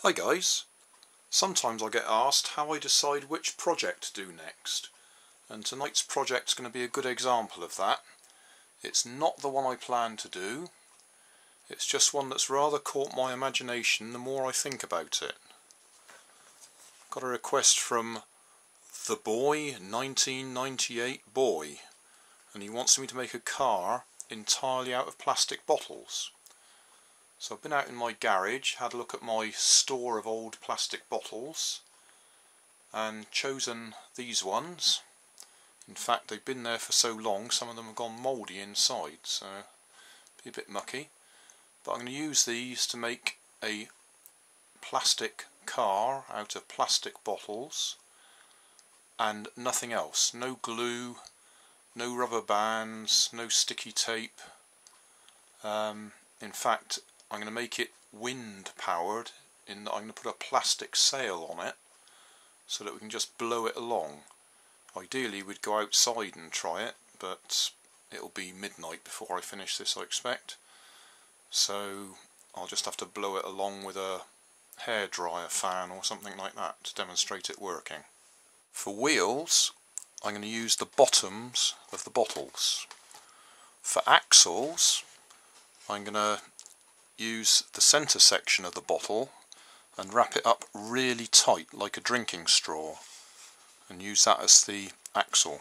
Hi guys. Sometimes I get asked how I decide which project to do next and tonight's project is going to be a good example of that. It's not the one I plan to do, it's just one that's rather caught my imagination the more I think about it. Got a request from The Boy 1998 Boy and he wants me to make a car entirely out of plastic bottles. So I've been out in my garage, had a look at my store of old plastic bottles and chosen these ones. In fact they've been there for so long some of them have gone mouldy inside so be a bit mucky. But I'm going to use these to make a plastic car out of plastic bottles and nothing else. No glue, no rubber bands, no sticky tape. Um, in fact I'm going to make it wind powered in that I'm going to put a plastic sail on it so that we can just blow it along. Ideally we'd go outside and try it but it'll be midnight before I finish this I expect so I'll just have to blow it along with a hairdryer fan or something like that to demonstrate it working. For wheels I'm going to use the bottoms of the bottles. For axles I'm going to use the centre section of the bottle and wrap it up really tight like a drinking straw and use that as the axle.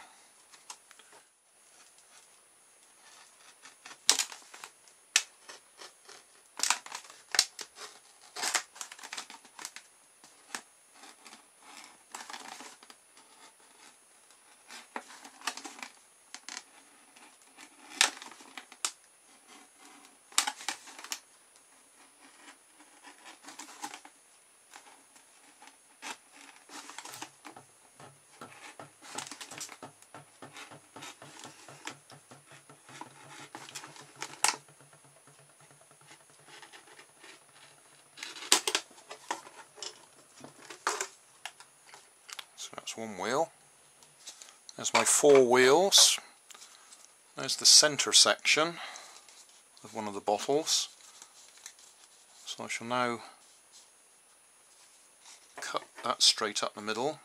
So one wheel. There's my four wheels. There's the centre section of one of the bottles. So I shall now cut that straight up the middle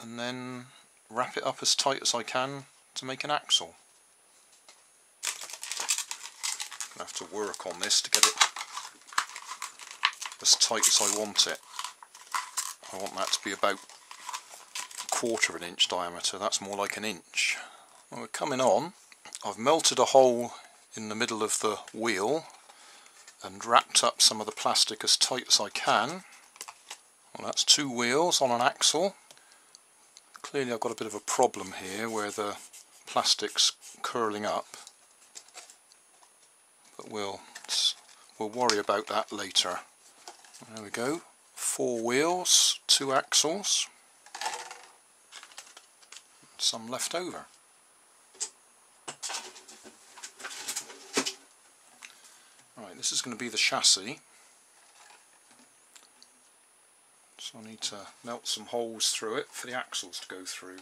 and then wrap it up as tight as I can to make an axle. I have to work on this to get it as tight as I want it. I want that to be about quarter of an inch diameter, that's more like an inch. We're coming on, I've melted a hole in the middle of the wheel and wrapped up some of the plastic as tight as I can. Well that's two wheels on an axle. Clearly I've got a bit of a problem here where the plastic's curling up. But we'll, we'll worry about that later. There we go. Four wheels, two axles some left over. Right, this is going to be the chassis. So I need to melt some holes through it for the axles to go through.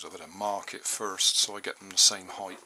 Suppose I better mark it first so I get them the same height.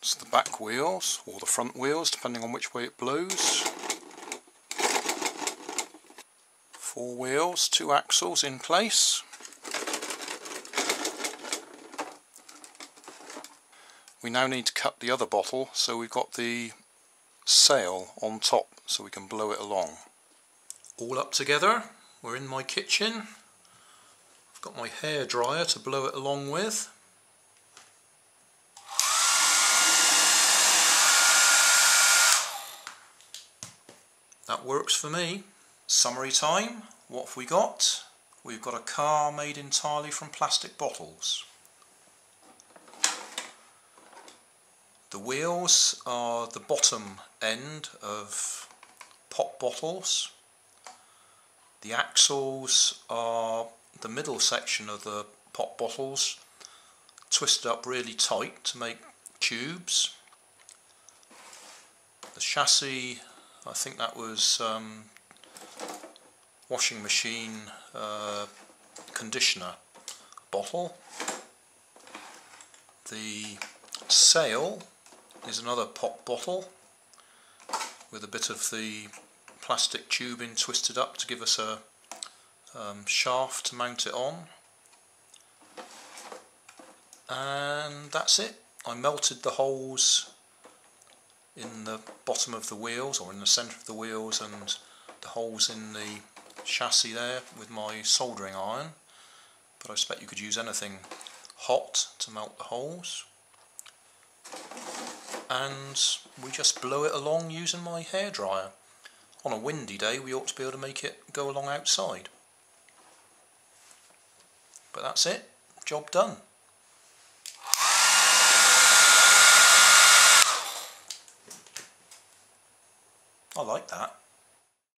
That's the back wheels, or the front wheels, depending on which way it blows. Four wheels, two axles in place. We now need to cut the other bottle so we've got the sail on top so we can blow it along. All up together, we're in my kitchen. I've got my hair dryer to blow it along with. Works for me. Summary time, what have we got? We've got a car made entirely from plastic bottles. The wheels are the bottom end of pop bottles. The axles are the middle section of the pop bottles twisted up really tight to make tubes. The chassis, I think that was um, washing machine uh, conditioner bottle. The sail is another pop bottle with a bit of the plastic tubing twisted up to give us a um, shaft to mount it on and that's it I melted the holes in the bottom of the wheels or in the centre of the wheels and the holes in the chassis there with my soldering iron but I expect you could use anything hot to melt the holes and we just blow it along using my hairdryer. On a windy day we ought to be able to make it go along outside. But that's it, job done. I like that.